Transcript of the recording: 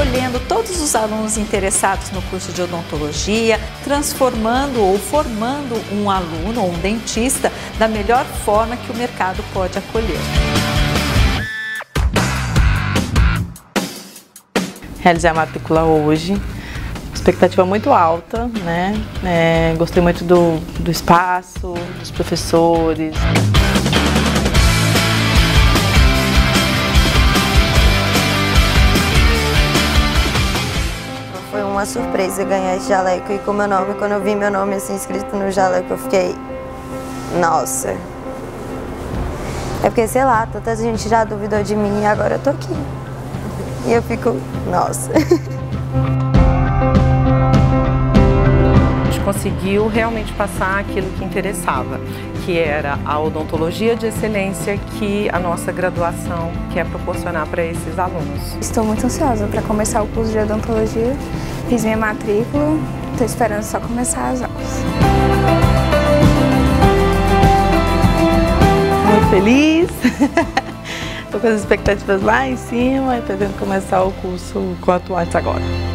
acolhendo todos os alunos interessados no curso de odontologia, transformando ou formando um aluno ou um dentista da melhor forma que o mercado pode acolher. Realizei a matrícula hoje, expectativa muito alta, né? É, gostei muito do, do espaço, dos professores. Foi uma surpresa ganhar esse jaleco e com meu nome, quando eu vi meu nome assim escrito no jaleco, eu fiquei, nossa. É porque, sei lá, tanta gente já duvidou de mim e agora eu tô aqui. E eu fico, nossa. conseguiu realmente passar aquilo que interessava, que era a odontologia de excelência que a nossa graduação quer proporcionar para esses alunos. Estou muito ansiosa para começar o curso de odontologia. Fiz minha matrícula, estou esperando só começar as aulas. Muito feliz. Estou com as expectativas lá em cima e pretendo começar o curso quanto antes agora.